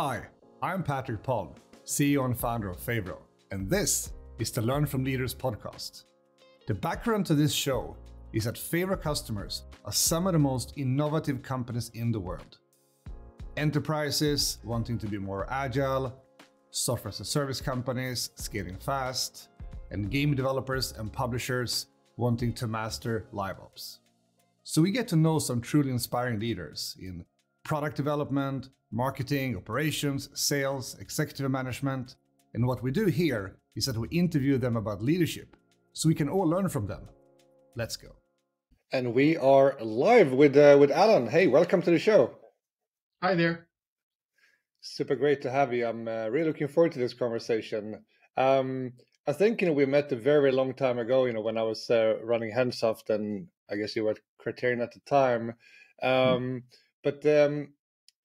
Hi, I'm Patric Palm, CEO and founder of Favro, and this is the Learn from Leaders podcast. The background to this show is that Favro customers are some of the most innovative companies in the world. Enterprises wanting to be more agile, software as a service companies scaling fast, and game developers and publishers wanting to master live ops. So we get to know some truly inspiring leaders in product development, marketing, operations, sales, executive management. And what we do here is that we interview them about leadership so we can all learn from them. Let's go. And we are live with uh, with Alan. Hey, welcome to the show. Hi there. Super great to have you. I'm uh, really looking forward to this conversation. Um, I think you know we met a very, very long time ago. You know when I was uh, running Hansoft, and I guess you were at Criterion at the time. Hmm. Um, mm. But um,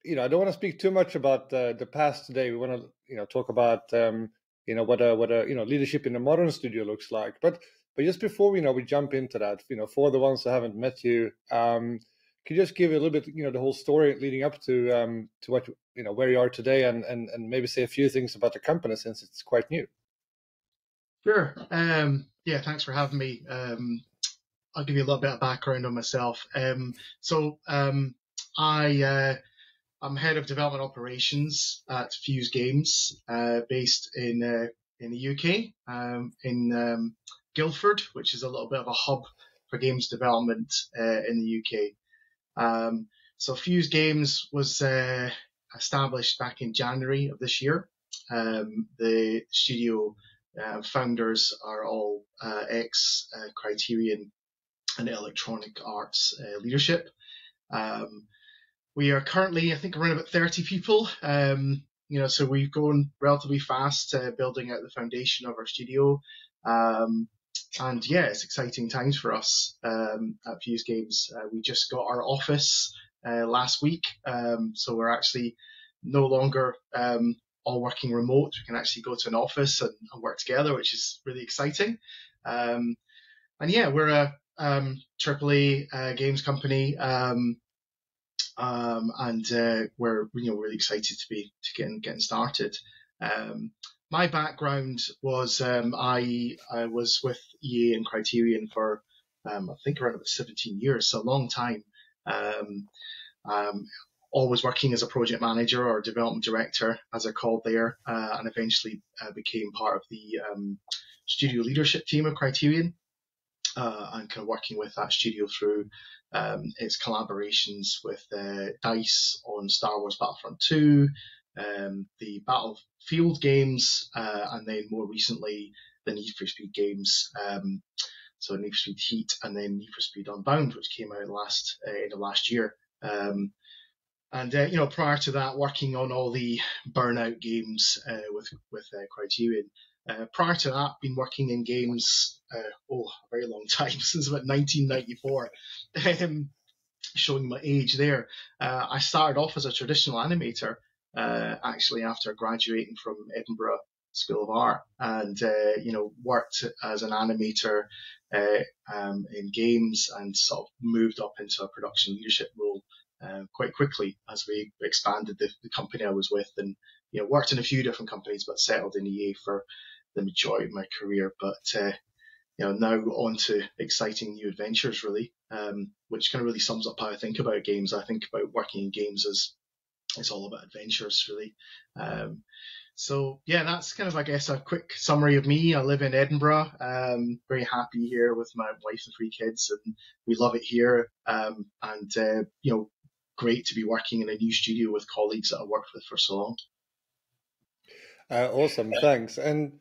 you know, I don't want to speak too much about uh, the past today. We want to, you know, talk about, um, you know, what a what a you know leadership in a modern studio looks like. But but just before we you know we jump into that, you know, for the ones that haven't met you, um, can you just give a little bit, you know, the whole story leading up to um, to what you know where you are today, and and and maybe say a few things about the company since it's quite new. Sure. Um, yeah. Thanks for having me. Um, I'll give you a little bit of background on myself. Um, so um, I uh, I'm head of development operations at Fuse Games, uh, based in uh, in the UK, um, in um, Guildford, which is a little bit of a hub for games development uh, in the UK. Um, so Fuse Games was uh, established back in January of this year. Um, the studio uh, founders are all uh, ex Criterion and Electronic Arts leadership. Um, we are currently, I think, around about 30 people. Um, you know, so we've gone relatively fast uh, building out the foundation of our studio. Um, and yeah, it's exciting times for us um, at Fuse Games. Uh, we just got our office uh, last week, um, so we're actually no longer um, all working remote. We can actually go to an office and, and work together, which is really exciting. Um, and yeah, we're a um, AAA uh, games company. Um, um, and uh, we're you know really excited to be to getting getting started. Um, my background was um, I I was with EA and Criterion for um, I think around about 17 years, so a long time. Um, um, always working as a project manager or development director, as they're called there, uh, and eventually uh, became part of the studio leadership team of Criterion. Uh, and kind of working with that studio through um, its collaborations with uh, Dice on Star Wars Battlefront 2, um, the Battlefield games, uh, and then more recently the Need for Speed games. Um, so Need for Speed Heat and then Need for Speed Unbound, which came out last uh, end of last year. Um, and uh, you know, prior to that, working on all the Burnout games uh, with with uh, Criterion. Uh, prior to that, been working in games, uh, oh, a very long time, since about 1994. Um, showing my age there. Uh, I started off as a traditional animator, uh, actually after graduating from Edinburgh School of Art, and uh, you know worked as an animator uh, um, in games, and sort of moved up into a production leadership role quite quickly as we expanded the, the company I was with, and you know worked in a few different companies, but settled in EA for the majority of my career. But uh, you know, now on to exciting new adventures, really, um, which kind of really sums up how I think about games. I think about working in games as it's all about adventures, really. Um, so yeah, that's kind of, I guess, a quick summary of me. I live in Edinburgh. Um, very happy here with my wife and three kids, and we love it here. Um, and uh, you know, great to be working in a new studio with colleagues that I worked with for so long. Uh, awesome, thanks. And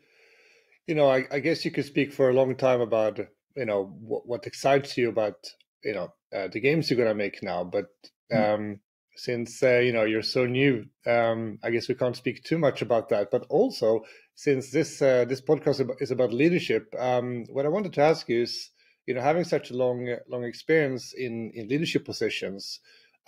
you know, I, I, guess you could speak for a long time about, you know, what, what excites you about, you know, uh, the games you're going to make now. But hmm. um, mm. since, uh, you know, you're so new, um, I guess we can't speak too much about that. But also, since this uh, this podcast is about leadership, um, what I wanted to ask you is, you know, having such a long long experience in in leadership positions,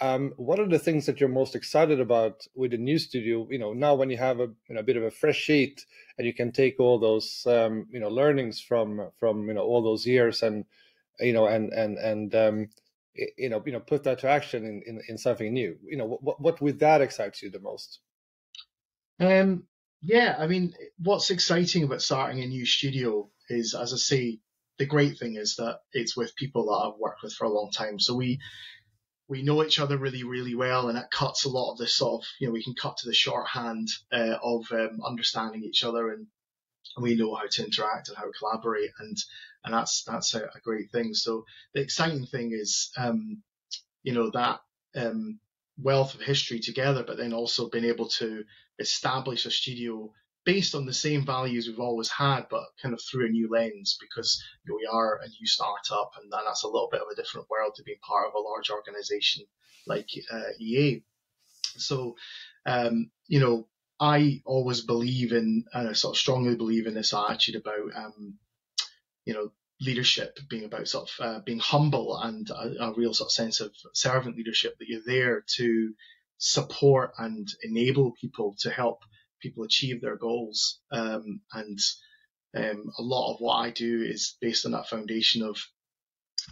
um, what are the things that you're most excited about with the new studio? You know, now when you have a, you know, a bit of a fresh sheet and you can take all those um, you know learnings from from you know all those years and you know and and and um, you know you know put that to action in, in, in something new. You know, what what with that excites you the most? Um, yeah, I mean, what's exciting about starting a new studio is, as I say, the great thing is that it's with people that I've worked with for a long time. So we we know each other really, really well, and it cuts a lot of this sort of, you know, we can cut to the shorthand uh, of um, understanding each other, and we know how to interact and how to collaborate, and and that's that's a, a great thing. So the exciting thing is, um, you know, that um, wealth of history together, but then also being able to establish a studio based on the same values we've always had, but kind of through a new lens because you know, we are a new startup, and that's a little bit of a different world to being part of a large organization like uh, EA. So, um, you know, I always believe in, and I sort of strongly believe in this attitude about, um, you know, leadership being about sort of uh, being humble and a, a, real sort of sense of servant leadership that you're there to support and enable people to help people achieve their goals. Um, and um, a lot of what I do is based on that foundation of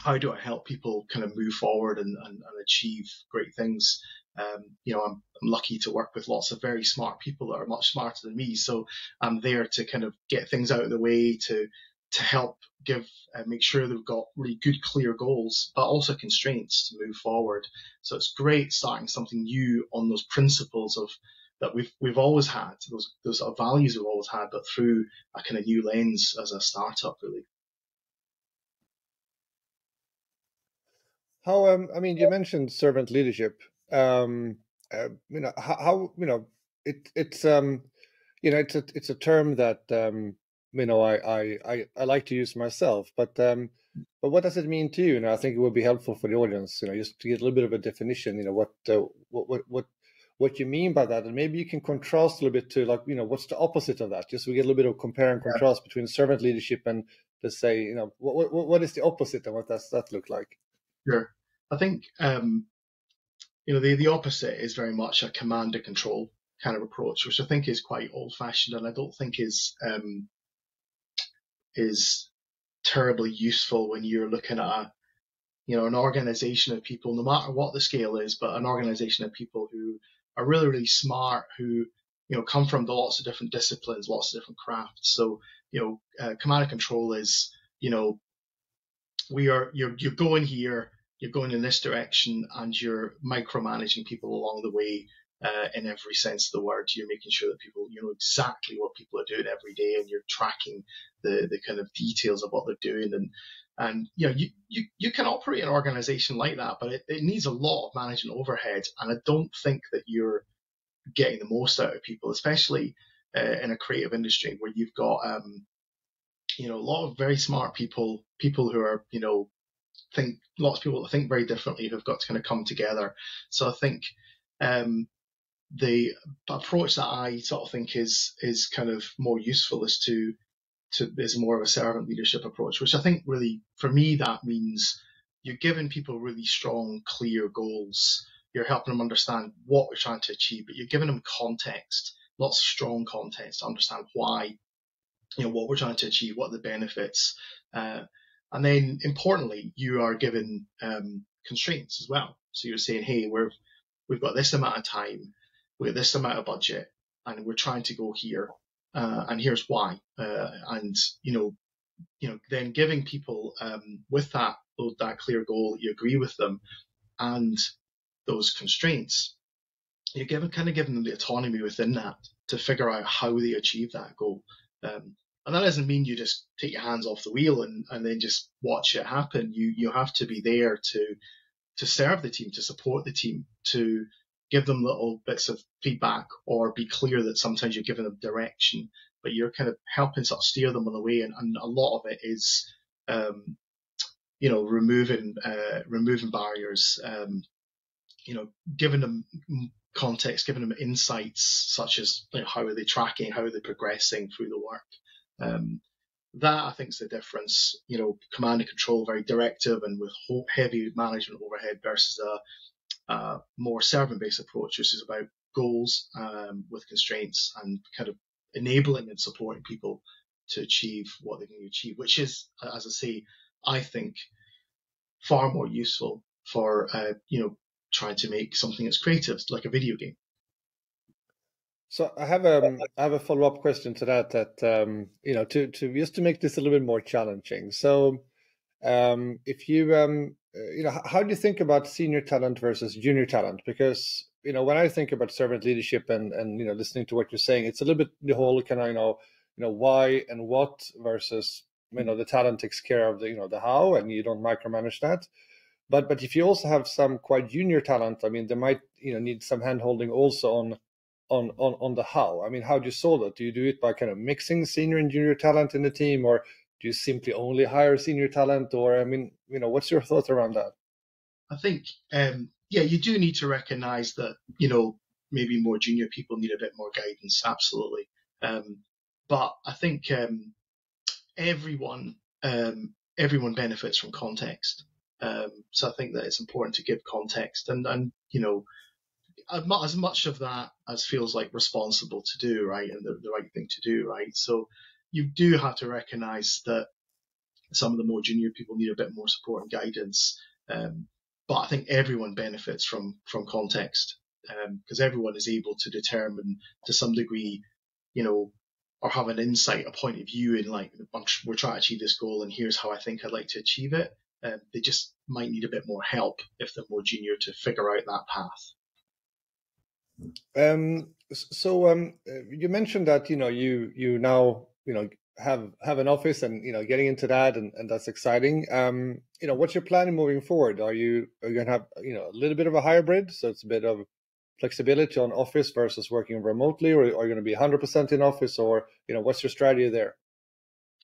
how do I help people kind of move forward and, and, and achieve great things. Um, you know, I'm, I'm, lucky to work with lots of very smart people that are much smarter than me. So I'm there to kind of get things out of the way to to help give uh, make sure they've got really good clear goals but also constraints to move forward so it's great starting something new on those principles of that we've we've always had those those sort of values we've always had but through a kind of new lens as a startup really how um i mean you mentioned servant leadership um uh, you know how, how you know it it's um you know it's a it's a term that um you know I, I I I like to use myself. But um, but what does it mean to you? And I think it would be helpful for the audience, you know, just to get a little bit of a definition. You know, what uh, what what what what you mean by that, and maybe you can contrast a little bit to like you know what's the opposite of that, just so we get a little bit of compare and contrast yeah. between servant leadership and let's say you know what what what is the opposite and what does that look like? Sure, I think um, you know the the opposite is very much a command and control kind of approach, which I think is quite old fashioned, and I don't think is um, is terribly useful when you're looking at a, you know, an organization of people, no matter what the scale is, but an organization of people who are really, really smart, who, you know, come from the lots of different disciplines, lots of different crafts. So, you know, uh, command and control is, you know, we are, you're, you're going here, you're going in this direction and you're micromanaging people along the way uh, in every sense of the word. You're making sure that people, you know exactly what people are doing every day, and you're tracking the the kind of details of what they're doing. And and you know you you, you can operate an organization like that, but it, it needs a lot of management overhead. And I don't think that you're getting the most out of people, especially uh, in a creative industry where you've got um, you know a lot of very smart people, people who are you know think lots of people that think very differently who've got to kind of come together. So I think um, the approach that I sort of think is is kind of more useful is to to is more of a servant leadership approach, which I think really for me that means you're giving people really strong, clear goals. You're helping them understand what we're trying to achieve, but you're giving them context, lots of strong context to understand why, you know, what we're trying to achieve, what are the benefits, uh, and then importantly, you are given um, constraints as well. So you're saying, hey, we're we've got this amount of time we've got this amount of budget and we're trying to go here uh, and here's why. Uh, and you know you know then giving people um, with that that clear goal you agree with them and those constraints you're given kind of giving them the autonomy within that to figure out how they achieve that goal. Um, and that doesn't mean you just take your hands off the wheel and, and then just watch it happen. You you have to be there to to serve the team to support the team to give them little bits of feedback or be clear that sometimes you're giving them direction, but you're kind of helping sort of steer them on the way. And, and a lot of it is, um, you know, removing, uh, removing barriers, um, you know, giving them context, giving them insights such as you know, how are they tracking, how are they progressing through the work. Um, that I think is the difference. You know, command and control, very directive and with heavy management overhead versus a uh, more servant-based approach, which is about goals um, with constraints and kind of enabling and supporting people to achieve what they can achieve, which is, as I say, I think far more useful for uh, you know trying to make something that's creative, like a video game. So I have a um, have a follow up question to that. That um, you know, to to just to make this a little bit more challenging. So, um, if you um, you know, how do you think about senior talent versus junior talent? Because you know, when I think about servant leadership and and you know, listening to what you're saying, it's a little bit the whole kind of you know, you know, why and what versus you know, mm-hmm. the talent takes care of the you know the how, and you don't micromanage that. But but if you also have some quite junior talent, I mean, they might you know need some hand holding also on on on on the how. I mean, how do you solve that? Do you do it by kind of mixing senior and junior talent in the team, or do you simply only hire senior talent? Or I mean, you know, what's your thoughts around that? I think, um, yeah, you do need to recognise that you know maybe more junior people need a bit more guidance, absolutely. Um, but I think um, everyone um, everyone benefits from context. Um, so I think that it's important to give context and and you know as much of that as feels like responsible to do, right, and the, the right thing to do, right. So you do have to recognise that some of the more junior people need a bit more support and guidance. Um, but I think everyone benefits from from context because um, everyone is able to determine to some degree, you know, or have an insight, a point of view in like we're trying to achieve this goal and here's how I think I'd like to achieve it. Um, they just might need a bit more help if they're more junior to figure out that path. Um, so um, you mentioned that you know you you now you know have have an office and you know getting into that and, and that's exciting. Um, you know, what's your plan moving forward? Are you are you gonna have you know a little bit of a hybrid, so it's a bit of flexibility on office versus working remotely, or are you going to be 100% in office, or you know what's your strategy there?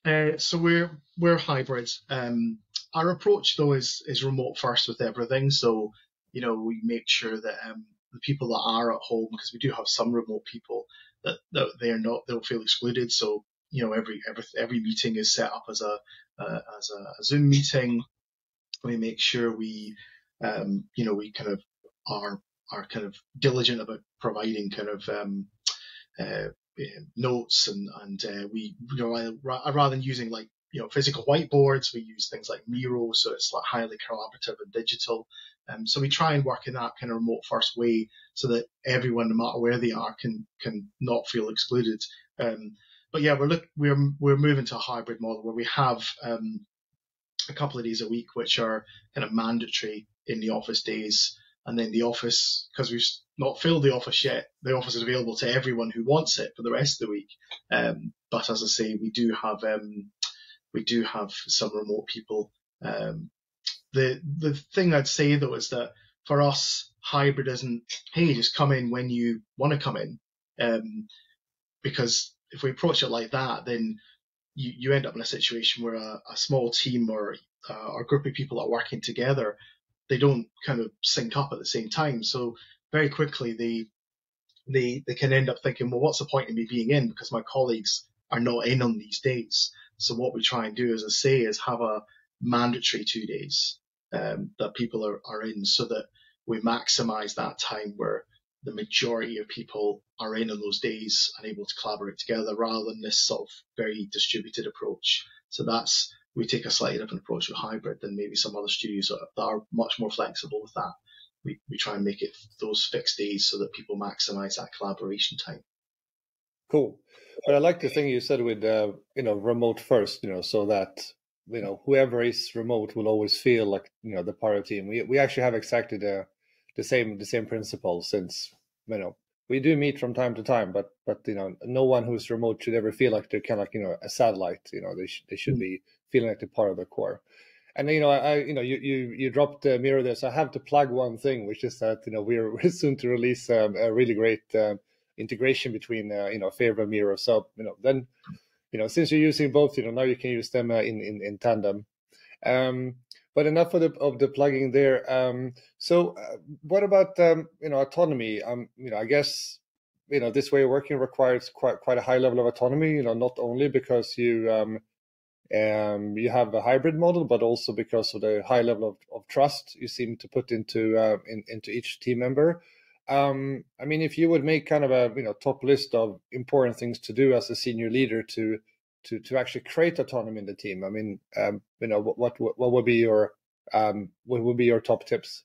Uh, so we're we're hybrids. Um, our approach though is is remote first with everything. So you know we make sure that um, the people that are at home, because we do have some remote people, that, that they are not, they'll feel excluded. So, you know, every, every, every meeting is set up as a, uh, as a, a, Zoom meeting. We make sure we, um, you know, we kind of are, are kind of diligent about providing kind of, um, uh, notes and, and, uh, we, you know, rather than using like, you know, physical whiteboards, we use things like Miro, so it's like highly collaborative and digital. Um, so we try and work in that kind of remote first way so that everyone, no matter where they are, can can not feel excluded. Um, but yeah, we're look we're we're moving to a hybrid model where we have um, a couple of days a week which are kind of mandatory in the office days, and then the office because we've not filled the office yet, the office is available to everyone who wants it for the rest of the week. Um, but as I say, we do have um, we do have some remote people. Um, the the thing I'd say though is that for us, hybrid isn't hey just come in when you want to come in, um, because if we approach it like that, then you, you end up in a situation where a, a small team or uh, or group of people are working together, they don't kind of sync up at the same time. So very quickly they they they can end up thinking, well, what's the point in me being in because my colleagues are not in on these days. So what we try and do, as I say, is have a mandatory two days um, that people are, are in so that we maximize that time where the majority of people are in on those days and able to collaborate together rather than this sort of very distributed approach. So that's, we take a slightly different approach with hybrid than maybe some other studios that are much more flexible with that. We, we try and make it those fixed days so that people maximize that collaboration time. Cool. But I like the thing you said with, uh, you know, remote first, you know, so that you know whoever is remote will always feel like you know the part of team. We we actually have exactly the the same the same principle since you know we do meet from time to time, but but you know no one who's remote should ever feel like they're kind of like you know a satellite. You know they sh- they should mm-hmm. be feeling like they're part of the core. And you know I, you know you you you dropped uh, Miro there, so I have to plug one thing, which is that you know we're, we're soon to release um, a really great uh, integration between uh, you know Favro and Miro. So you know then you know, since you're using both, you know, now you can use them uh, in, in, in tandem. Um, but enough of the of the plugging there. Um, so, uh, what about um, you know autonomy? Um, you know, I guess you know this way of working requires quite quite a high level of autonomy. You know, not only because you um, um, you have a hybrid model, but also because of the high level of, of trust you seem to put into uh, in, into each team member. Um, I mean, if you would make kind of a you know top list of important things to do as a senior leader to to to actually create autonomy in the team, I mean, um, you know, what what what would be your um, what would be your top tips?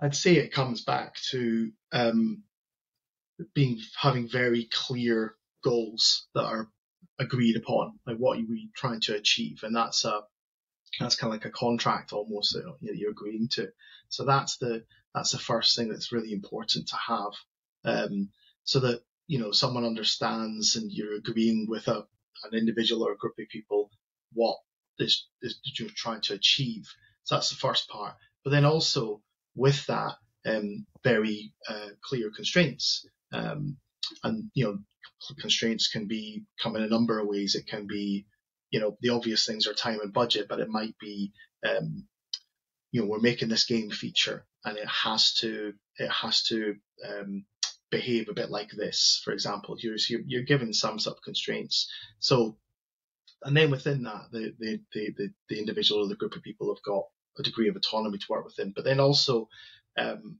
I'd say it comes back to um, being having very clear goals that are agreed upon, like what are we trying to achieve, and that's a that's kind of like a contract almost that you're agreeing to. So that's the that's the first thing that's really important to have, um, so that you know someone understands and you're agreeing with a an individual or a group of people what this is you're trying to achieve. So that's the first part. But then also with that, um, very uh, clear constraints. Um, and you know, constraints can be come in a number of ways. It can be, you know, the obvious things are time and budget, but it might be, um, you know, we're making this game feature and it has to it has to um, behave a bit like this. For example, you're you're given some sub constraints. So, and then within that, the the the the individual or the group of people have got a degree of autonomy to work within. But then also um,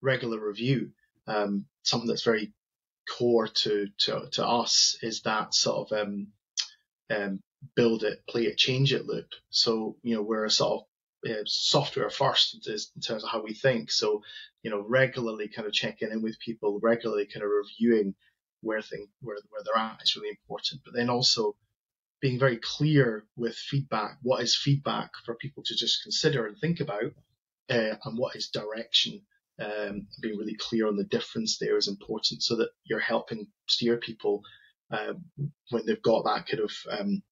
regular review. Um, something that's very core to, to, to us is that sort of um, um, build it, play it, change it loop. So, you know, we're a sort of uh, software first in terms of how we think. So, you know, regularly kind of checking in with people, regularly kind of reviewing where thing where where they're at is really important. But then also being very clear with feedback. What is feedback for people to just consider and think about, uh, and what is direction um, being really clear on the difference there is important so that you're helping steer people uh, when they've got that kind of um,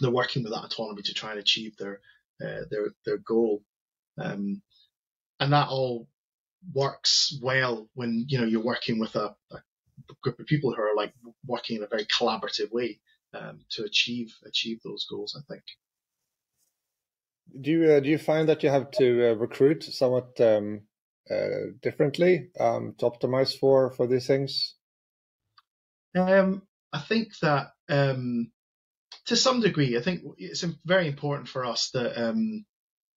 they're working with that autonomy to try and achieve their uh, their their goal um, and that all works well when you know you're working with a, a, group of people who are like working in a very collaborative way um, to achieve achieve those goals I think do you uh, do you find that you have to uh, recruit somewhat um, uh, differently um, to optimize for for these things? Um, I think that um, to some degree, I think it's very important for us that um,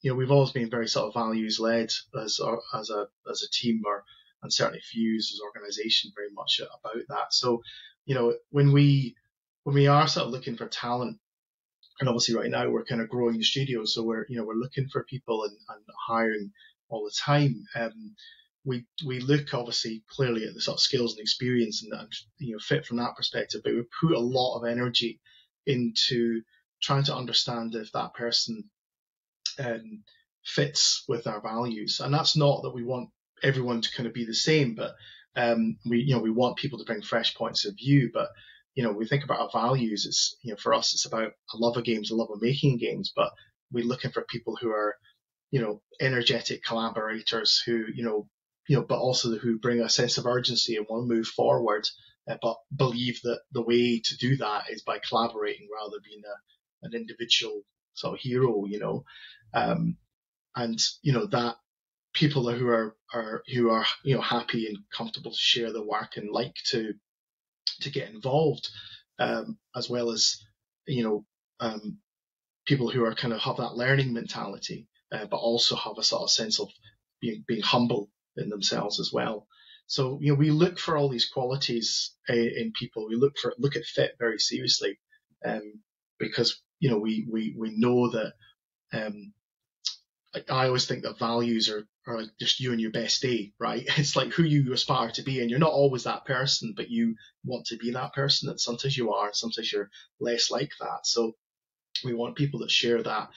you know we've always been very sort of values led as as a as a team, or and certainly Fuse as organisation very much about that. So you know when we when we are sort of looking for talent, and obviously right now we're kind of growing the studio, so we're you know we're looking for people and, and hiring all the time. Um, we we look obviously clearly at the sort of skills and experience and, and you know fit from that perspective, but we put a lot of energy into trying to understand if that person um, fits with our values. And that's not that we want everyone to kind of be the same, but um, we you know we want people to bring fresh points of view. But you know we think about our values. It's you know for us it's about a love of games, a love of making games, but we're looking for people who are you know, energetic collaborators who, you know, you know, but also who bring a sense of urgency and want to move forward, but believe that the way to do that is by collaborating rather than being a, an individual sort of hero, you know, um, and you know that people who are are who are you know happy and comfortable to share their work and like to to get involved, um, as well as you know um, people who are kind of have that learning mentality uh, but also have a sort of sense of being, being humble in themselves as well. So, you know, we look for all these qualities uh, in people. We look for, look at fit very seriously, um, because, you know, we, we, we know that, um, I, always think that values are, are just you and your best day, right? It's like who you aspire to be, and you're not always that person, but you want to be that person. And sometimes you are, and sometimes you're less like that. So we want people that share that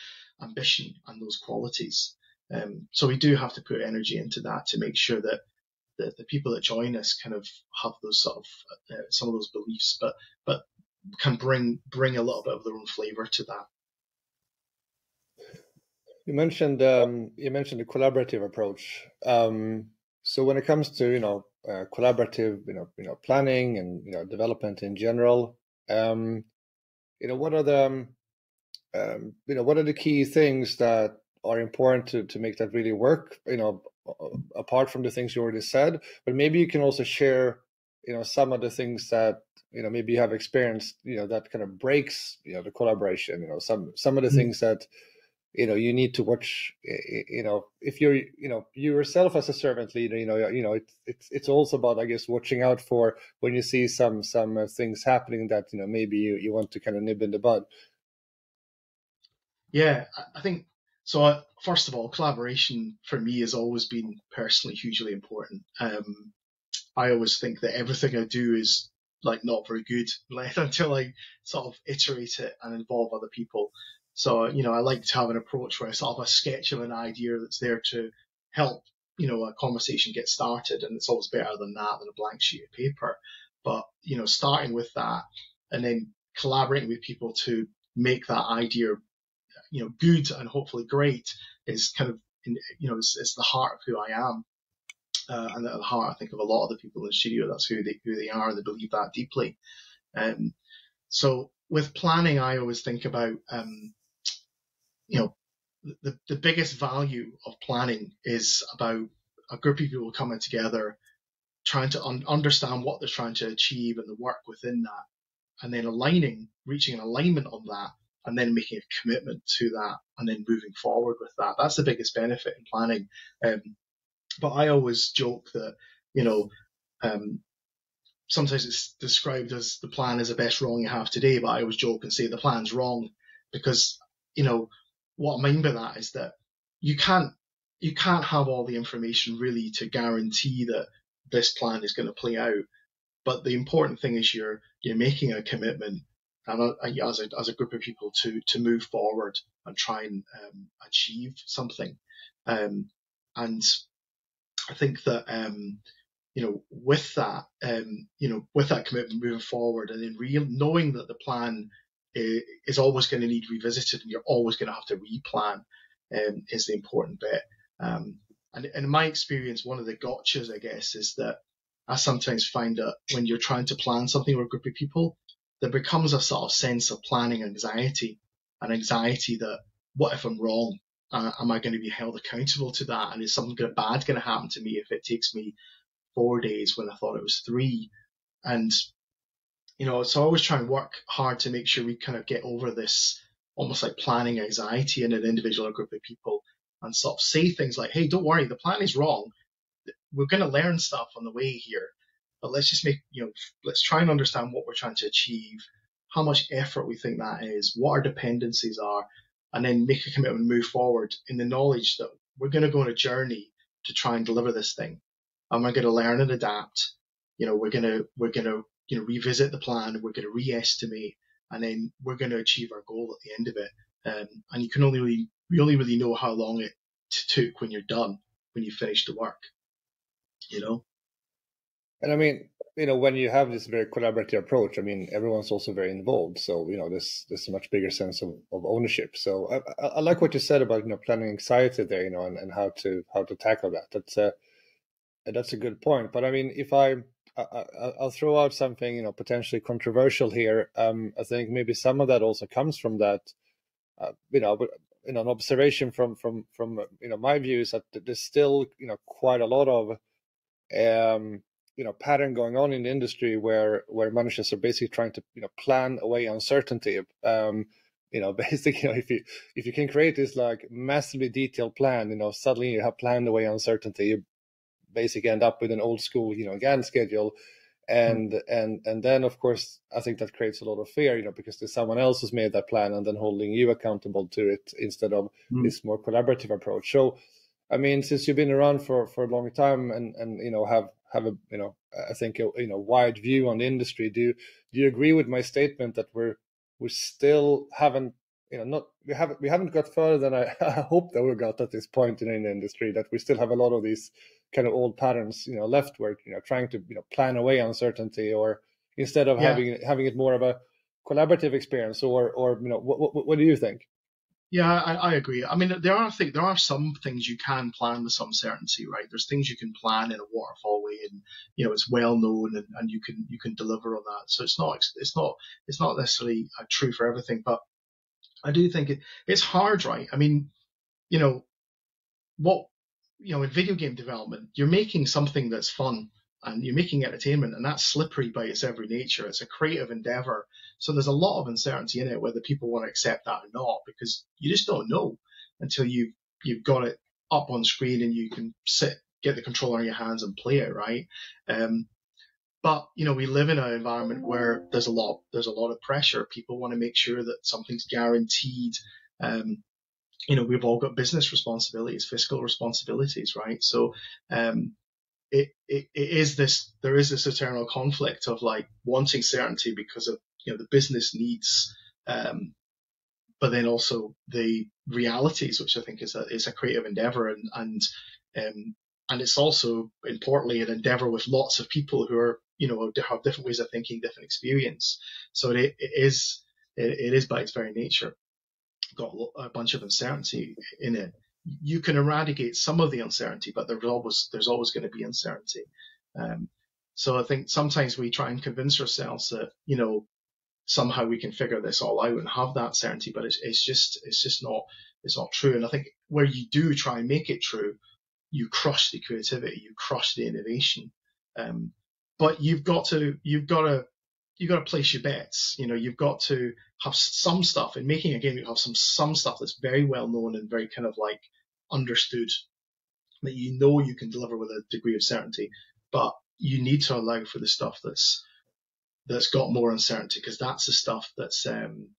ambition and those qualities. Um, so we do have to put energy into that to make sure that the, the people that join us kind of have those sort of uh, some of those beliefs, but but can bring bring a little bit of their own flavor to that. You mentioned um, you mentioned the collaborative approach. Um, so when it comes to you know uh, collaborative you know you know planning and you know development in general, um, you know what are the um, um, you know, what are the key things that are important to, to make that really work? You know, apart from the things you already said, but maybe you can also share, you know, some of the things that you know maybe you have experienced, you know, that kind of breaks, you know, the collaboration. You know, some some of the mm-hmm. things that you know you need to watch you know if you're you know you yourself as a servant leader you know you know it's it's it's also about i guess watching out for when you see some some uh, things happening that you know maybe you, you want to kind of nib in the bud yeah, I think so. Uh, first of all, collaboration for me has always been personally hugely important. Um, I always think that everything I do is like not very good like, until I sort of iterate it and involve other people. So, you know, I like to have an approach where I sort of a sketch of an idea that's there to help, you know, a conversation get started. And it's always better than that than a blank sheet of paper. But, you know, starting with that and then collaborating with people to make that idea, you know, good and hopefully great is kind of, you know, it's, it's the heart of who I am. Uh, and at the heart, I think of a lot of the people in the studio, that's who they, who they are. They believe that deeply. Um, so with planning, I always think about, um, you know, the, the biggest value of planning is about a group of people coming together, trying to un- understand what they're trying to achieve and the work within that, and then aligning, reaching an alignment on that, and then making a commitment to that, and then moving forward with that. That's the biggest benefit in planning. Um, but I always joke that, you know, um, sometimes it's described as the plan is the best wrong you have today, but I always joke and say the plan's wrong because, you know, what I mean by that is that you can't you can't have all the information really to guarantee that this plan is going to play out. But the important thing is you're you're making a commitment and as a as a group of people to to move forward and try and um, achieve something. Um, and I think that um, you know with that um, you know with that commitment moving forward and then real knowing that the plan is always going to need revisited and you're always going to have to replan um, is the important bit. Um, and, and, in my experience, one of the gotchas, I guess, is that I sometimes find that when you're trying to plan something with a group of people, there becomes a sort of sense of planning anxiety, an anxiety that what if I'm wrong? Uh, am I going to be held accountable to that? And is something bad going to happen to me if it takes me four days when I thought it was three? And you know, so I always try and work hard to make sure we kind of get over this almost like planning anxiety in an individual or group of people and sort of say things like, hey, don't worry, the plan is wrong. We're going to learn stuff on the way here, but let's just make, you know, let's try and understand what we're trying to achieve, how much effort we think that is, what our dependencies are, and then make a commitment, and move forward in the knowledge that we're going to go on a journey to try and deliver this thing. And we're going to learn and adapt. You know, we're going to, we're going to you know, revisit the plan, we're going to re-estimate, and then we're going to achieve our goal at the end of it. Um, and you can only really, you only really know how long it t- took when you're done, when you finish the work, you know? And I mean, you know, when you have this very collaborative approach, I mean, everyone's also very involved. So, you know, there's, there's a much bigger sense of, of ownership. So I, I, like what you said about, you know, planning anxiety there, you know, and, and how to, how to tackle that. That's a, that's a good point. But I mean, if I, I, will throw out something you know potentially controversial here. Um, I think maybe some of that also comes from that, uh, you know, but you know, an observation from from from you know my view is that there's still you know quite a lot of um, you know pattern going on in the industry where where managers are basically trying to you know plan away uncertainty. Um, you know, basically, you know, if you if you can create this like massively detailed plan, you know, suddenly you have planned away uncertainty. You basically end up with an old school, you know, Gantt schedule. And mm. and and then of course I think that creates a lot of fear, you know, because there's someone else who's made that plan and then holding you accountable to it instead of mm. this more collaborative approach. So I mean, since you've been around for, for a long time and, and you know have have a you know I think a you know wide view on the industry, do you, do you agree with my statement that we're we still haven't you know not we haven't we haven't got further than I, I hope that we got at this point in, in the industry that we still have a lot of these kind of old patterns, you know, leftward, you know, trying to you know plan away uncertainty, or instead of yeah. having having it more of a collaborative experience, or or you know, what what, what do you think? Yeah, I, I, agree. I mean, there are things, there are some things you can plan with some certainty, right? There's things you can plan in a waterfall way, and you know it's well known, and, and you can you can deliver on that. So it's not it's not it's not necessarily uh, true for everything, but I do think it, it's hard, right? I mean, you know, what you know, in video game development, you're making something that's fun and you're making entertainment, and that's slippery by its very nature. It's a creative endeavor. So there's a lot of uncertainty in it whether people want to accept that or not, because you just don't know until you you've got it up on screen and you can sit, get the controller in your hands and play it, right? Um, but you know, we live in an environment where there's a lot there's a lot of pressure. People want to make sure that something's guaranteed. Um, you know, we've all got business responsibilities, fiscal responsibilities, right? So, um, it, it, it is this there is this eternal conflict of like wanting certainty because of you know the business needs um, but then also the realities which i think is a is a creative endeavor and and um, and it's also importantly an endeavor with lots of people who are you know have different ways of thinking different experience. So it, it is it, it is by its very nature got a bunch of uncertainty in it you can eradicate some of the uncertainty, but there's always there's always going to be uncertainty. Um, so I think sometimes we try and convince ourselves that you know somehow we can figure this all out and have that certainty, but it's it's just it's just not it's not true. And I think where you do try and make it true, you crush the creativity, you crush the innovation. Um, but you've got to you've got to you've got to place your bets. You know, you've got to have some stuff in making a game. You have some some stuff that's very well known and very kind of like understood that you know you can deliver with a degree of certainty, but you need to allow for the stuff that's that's got more uncertainty because that's the stuff that's um,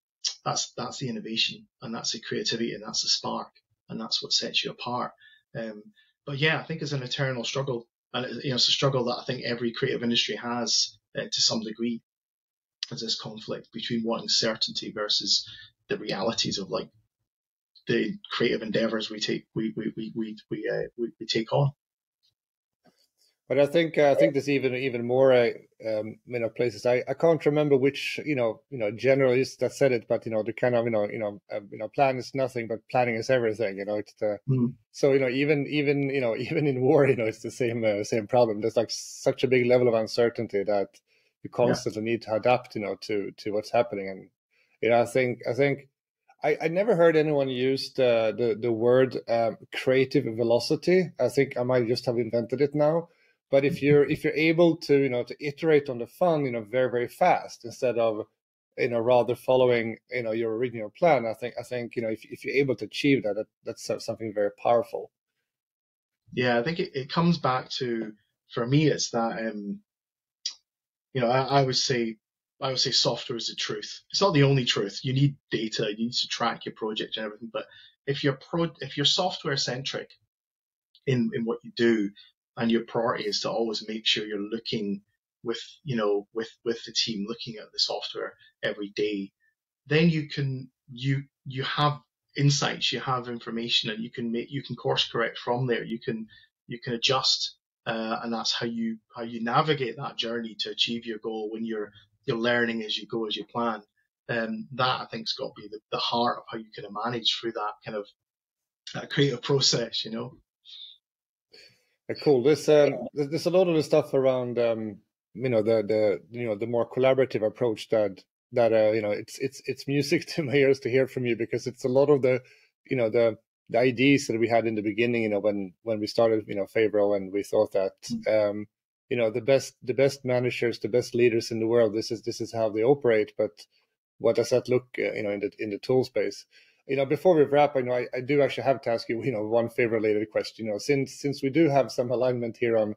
that's that's the innovation and that's the creativity and that's the spark and that's what sets you apart. Um, but yeah, I think it's an eternal struggle, and you know it's a struggle that I think every creative industry has uh, to some degree as this conflict between wanting certainty versus the realities of like the creative endeavors we take we we we we we, uh, we, we, take on. But I think uh, I think there's even even more uh, um, you know places. I, I can't remember which you know you know generalist that said it, but you know the kind of you know you know uh, you know plan is nothing, but planning is everything. You know it's the mm. so you know even even you know even in war you know it's the same uh, same problem. There's like such a big level of uncertainty that you constantly yeah. need to adapt, you know, to to what's happening. And you know, I think I think I, I never heard anyone use the the, the word um, creative velocity. I think I might just have invented it now. But if you're if you're able to you know to iterate on the fun you know very very fast instead of you know rather following you know your original plan, I think I think you know if if you're able to achieve that, that that's something very powerful. Yeah, I think it, it comes back to for me it's that um you know, I, I would say I would say software is the truth. It's not the only truth. You need data. You need to track your project and everything. But if you're pro, if you're software centric in in what you do, and your priority is to always make sure you're looking with you know with with the team looking at the software every day, then you can you you have insights, you have information, and you can make you can course correct from there. You can you can adjust uh, and that's how you how you navigate that journey to achieve your goal when you're you're learning as you go as you plan. Um, that I think's got to be the, the heart of how you can manage through that kind of that creative process, you know. Cool. There's um, there's a lot of the stuff around um, you know the the you know the more collaborative approach that that uh, you know it's it's it's music to my ears to hear from you because it's a lot of the you know the the ideas that we had in the beginning, you know, when when we started, you know, Favro, and we thought that, mm. um, you know, the best the best managers, the best leaders in the world, this is this is how they operate. But what does that look, uh, you know, in the in the tool space? You know, before we wrap, I know I, I do actually have to ask you, you know, one Favro related question. You know, since since we do have some alignment here on,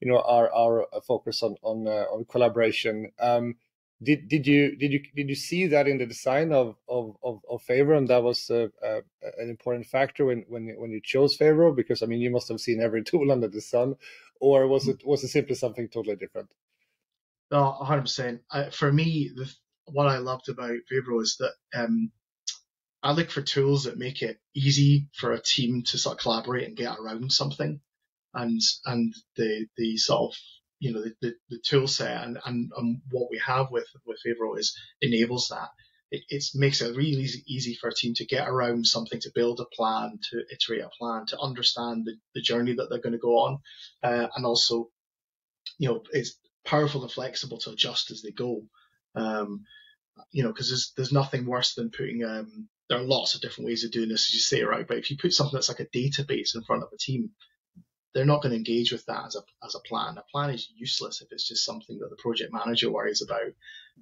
you know, our our focus on on uh, on collaboration. Um, did did you did you did you see that in the design of of of, of and that was uh, uh, an important factor when when when you chose Favro because I mean you must have seen every tool under the sun or was it was it simply something totally different? No, hundred percent. For me, the, what I loved about Favro is that um, I look for tools that make it easy for a team to sort of collaborate and get around something, and and the the sort of you know, the, the, the tool set and, and, and what we have with, with Favro is enables that. It, it makes it really easy, easy for a team to get around something, to build a plan, to iterate a plan, to understand the, the journey that they're going to go on. Uh, and also, you know, it's powerful and flexible to adjust as they go. Um, you know, because there's, there's nothing worse than putting, um, there are lots of different ways of doing this, as you say, right? But if you put something that's like a database in front of a team, they're not going to engage with that as a, as a plan. A plan is useless if it's just something that the project manager worries about.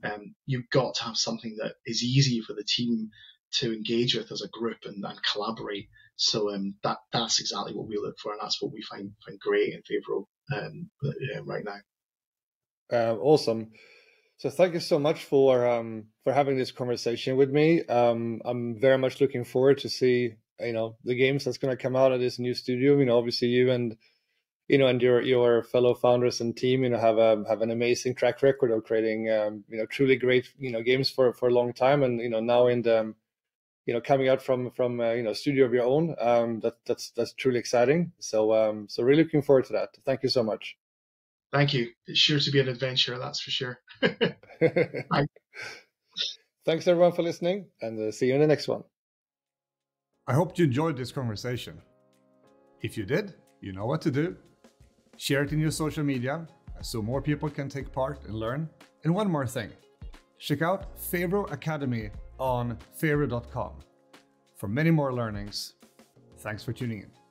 Um, you've got to have something that is easy for the team to engage with as a group and, and collaborate. So um, that that's exactly what we look for, and that's what we find find great and favourable um, right now. Uh, awesome. So thank you so much for um, for having this conversation with me. Um, I'm very much looking forward to see you know the games that's going to come out of this new studio. You know, obviously you and you know, and your your fellow founders and team, you know, have a have an amazing track record of creating, um, you know, truly great, you know, games for for a long time, and you know, now in the you know coming out from from uh, you know studio of your own um, that that's that's truly exciting. So um, so really looking forward to that. Thank you so much. Thank you. It's sure to be an adventure that's for sure. Thanks everyone for listening and uh, see you in the next one i hope you enjoyed this conversation if you did you know what to do share it in your social media so more people can take part and learn and one more thing check out Favro Academy on favro.com. For many more learnings, thanks for tuning in.